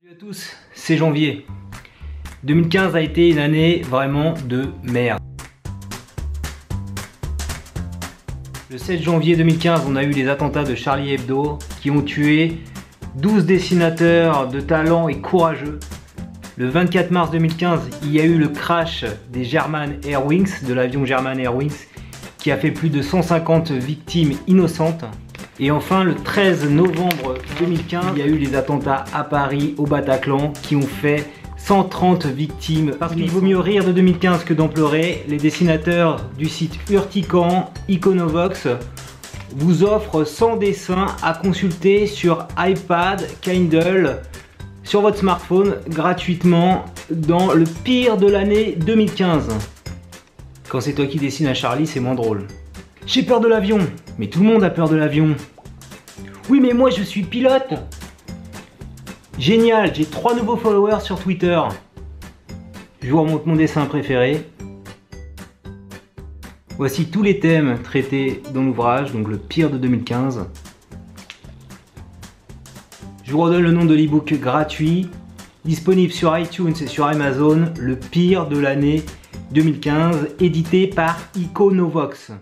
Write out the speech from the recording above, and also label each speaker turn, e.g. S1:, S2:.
S1: Salut à tous, c'est Janvier. 2015 a été une année vraiment de merde. Le 7 janvier 2015, on a eu les attentats de Charlie Hebdo qui ont tué 12 dessinateurs de talent et courageux. Le 24 mars 2015, il y a eu le crash des German Airwings, de l'avion German Airwings, qui a fait plus de 150 victimes innocentes. Et enfin, le 13 novembre 2015, il y a eu les attentats à Paris, au Bataclan, qui ont fait 130 victimes. Parce qu'il vaut mieux rire de 2015 que d'en pleurer, les dessinateurs du site Urtican, Iconovox, vous offrent 100 dessins à consulter sur iPad, Kindle, sur votre smartphone, gratuitement, dans le pire de l'année 2015. Quand c'est toi qui dessines à Charlie, c'est moins drôle. J'ai peur de l'avion, mais tout le monde a peur de l'avion. Oui, mais moi je suis pilote. Génial, j'ai trois nouveaux followers sur Twitter. Je vous remonte mon dessin préféré. Voici tous les thèmes traités dans l'ouvrage, donc le pire de 2015. Je vous redonne le nom de l'ebook gratuit, disponible sur iTunes et sur Amazon, le pire de l'année 2015, édité par Iconovox.